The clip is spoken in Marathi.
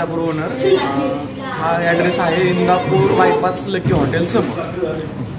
ओनर हा ॲड्रेस आहे इंदापूर बायपास लकी हॉटेलसमोर